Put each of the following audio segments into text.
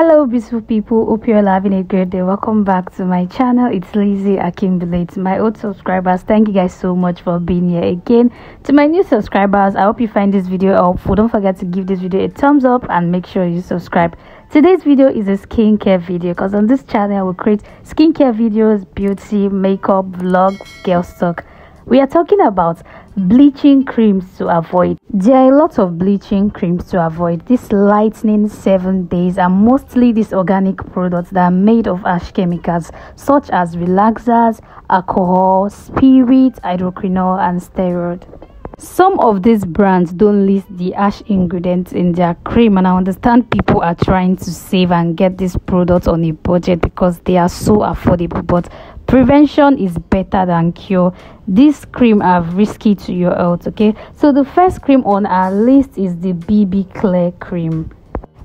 hello beautiful people. Hope you're having a great day. Welcome back to my channel. It's Lizzy Akinbule my old subscribers. Thank you guys so much for being here again. To my new subscribers i hope you find this video helpful. Don't forget to give this video a thumbs up and make sure you subscribe. Today's video is a skincare video because on this channel i will create skincare videos beauty makeup vlogs girl talk we are talking about bleaching creams to avoid. There are a lot of bleaching creams to avoid. This lightning seven days are mostly these organic products that are made of harsh chemicals such as relaxers alcohol spirit hydroquinone and steroid some of these brands don't list the ash ingredients in their cream and i understand people are trying to save and get these products on a budget because they are so affordable but prevention is better than cure. This cream are risky to your health okay? So the first cream on our list is the bb clear cream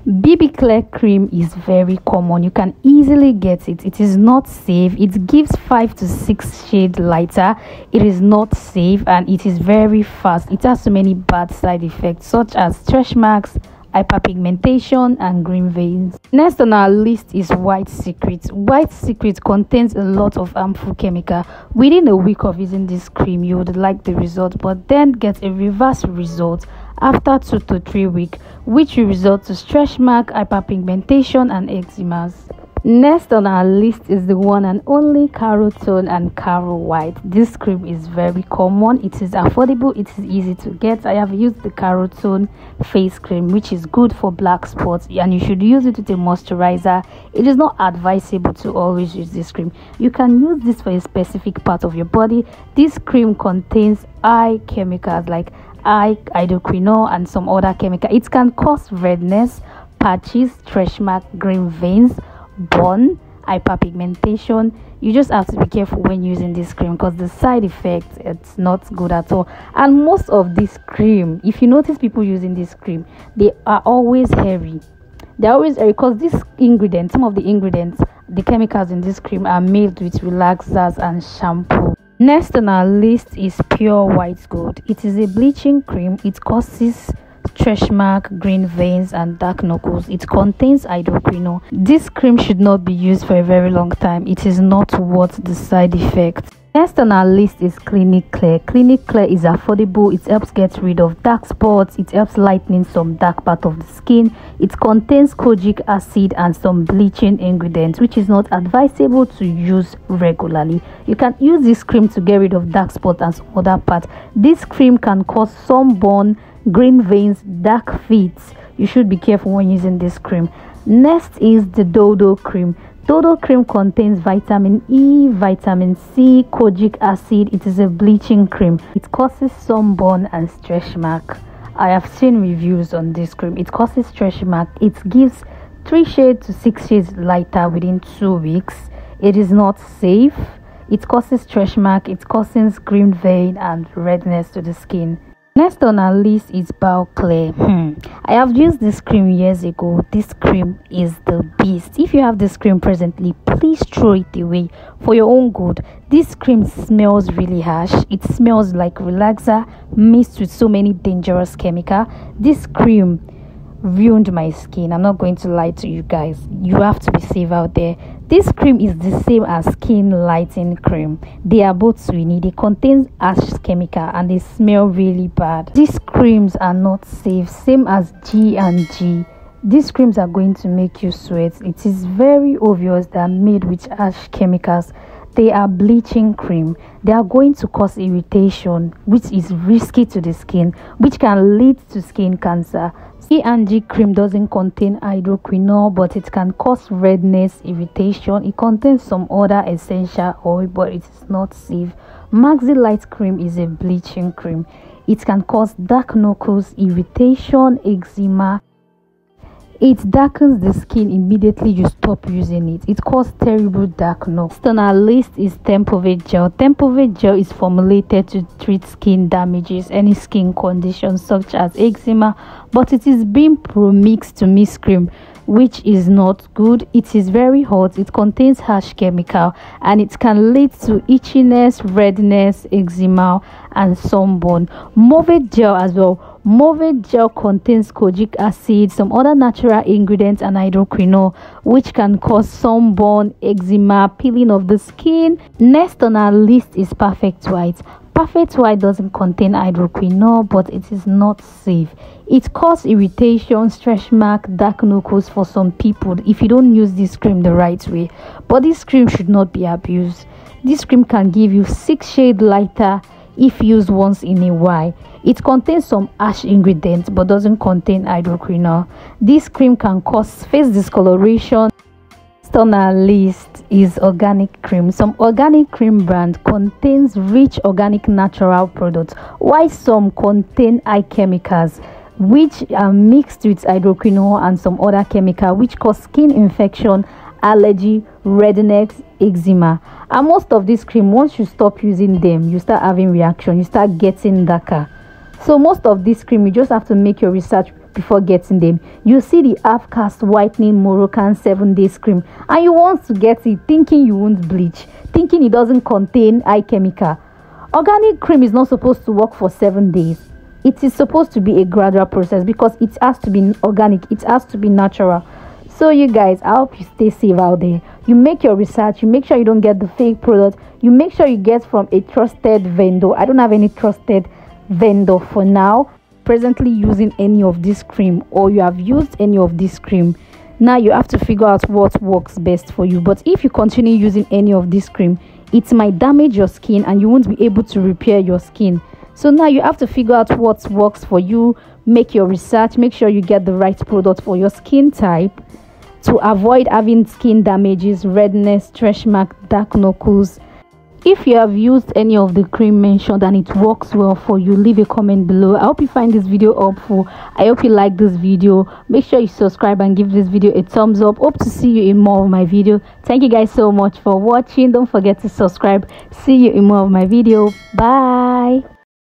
bb clear cream is very common. You can easily get it. It is not safe. It gives five to six shade lighter. It is not safe and it is very fast. It has so many bad side effects such as stretch marks hyperpigmentation and green veins. Next on our list is white secret. White secret contains a lot of harmful chemical. Within a week of using this cream you would like the result but then get a reverse result after two to three weeks which will result to stretch mark hyperpigmentation and eczemas Next on our list is the one and only Carotone and Caro White. This cream is very common. It is affordable. It is easy to get. I have used the Carotone face cream which is good for black spots and you should use it with a moisturizer. It is not advisable to always use this cream. You can use this for a specific part of your body. This cream contains eye chemicals like eye hydroquinone and some other chemical. It can cause redness, patches, stretch mark, green veins burn hyperpigmentation. You just have to be careful when using this cream because the side effect it's not good at all. And most of this cream if you notice people using this cream they are always hairy. They're always hairy because this ingredient some of the ingredients the chemicals in this cream are made with relaxers and shampoo next on our list is pure white gold it is a bleaching cream it causes stretch mark, green veins, and dark knuckles. It contains hydroquinone. This cream should not be used for a very long time. It is not worth the side effects. Next on our list is Clinic Clear. Clinic Clear is affordable. It helps get rid of dark spots. It helps lightening some dark part of the skin. It contains kojic acid and some bleaching ingredients, which is not advisable to use regularly. You can use this cream to get rid of dark spots and some other parts. This cream can cause sunburn, green veins, dark feet. You should be careful when using this cream. Next is the Dodo cream. Dodo cream contains vitamin E, vitamin C, kojic acid. It is a bleaching cream. It causes sunburn and stretch mark. I have seen reviews on this cream. It causes stretch mark. It gives 3 shades to 6 shades lighter within 2 weeks. It is not safe. It causes stretch mark. It causes green vein and redness to the skin. Next on our list is Bao Clear. Hmm. I have used this cream years ago. This cream is the beast. If you have this cream presently, please throw it away for your own good. This cream smells really harsh. It smells like relaxer mixed with so many dangerous chemical. This cream ruined my skin. I'm not going to lie to you guys. You have to be safe out there. This cream is the same as skin lightening cream. They are both sweetie. They contain ash chemical and they smell really bad. These creams are not safe. Same as G and G. These creams are going to make you sweat. It is very obvious they are made with ash chemicals they are bleaching cream they are going to cause irritation which is risky to the skin which can lead to skin cancer C&G cream doesn't contain hydroquinone, but it can cause redness, irritation. It contains some other essential oil, but it is not safe. Maxi Light cream is a bleaching cream. It can cause dark knuckles, irritation, eczema, it darkens the skin immediately you stop using it. It causes terrible dark Next on our list is Tempovate gel. Tempovate gel is formulated to treat skin damages, any skin conditions such as eczema, but it is being pro-mixed to mist cream which is not good. It is very hot. It contains harsh chemical and it can lead to itchiness, redness, eczema, and sunburn. Movate gel as well Movate gel contains kojic acid, some other natural ingredients, and hydroquinone, which can cause sunburn, eczema, peeling of the skin. Next on our list is Perfect White. Perfect White doesn't contain hydroquinone, but it is not safe. It causes irritation, stretch mark, dark knuckles for some people if you don't use this cream the right way. But this cream should not be abused. This cream can give you six shade lighter if used once in a while. It contains some ash ingredients but doesn't contain hydroquinone. This cream can cause face discoloration. Next on our list is organic cream. Some organic cream brand contains rich organic natural products while some contain high chemicals which are mixed with hydroquinone and some other chemical which cause skin infection allergy redness eczema and most of this cream once you stop using them you start having reaction you start getting darker so most of this cream you just have to make your research before getting them. You see the half cast whitening moroccan seven days cream and you want to get it thinking you won't bleach thinking it doesn't contain eye chemical. Organic cream is not supposed to work for seven days. It is supposed to be a gradual process because it has to be organic it has to be natural. So you guys i hope you stay safe out there. You make your research you make sure you don't get the fake product. You make sure you get from a trusted vendor. I don't have any trusted vendor for now. Presently using any of this cream or you have used any of this cream now you have to figure out what works best for you. But if you continue using any of this cream it might damage your skin and you won't be able to repair your skin. So now you have to figure out what works for you. Make your research make sure you get the right product for your skin type to avoid having skin damages redness stretch mark dark knuckles if you have used any of the cream mentioned and it works well for you leave a comment below. I hope you find this video helpful. I hope you like this video. Make sure you subscribe and give this video a thumbs up. Hope to see you in more of my video. Thank you guys so much for watching. Don't forget to subscribe. See you in more of my video. Bye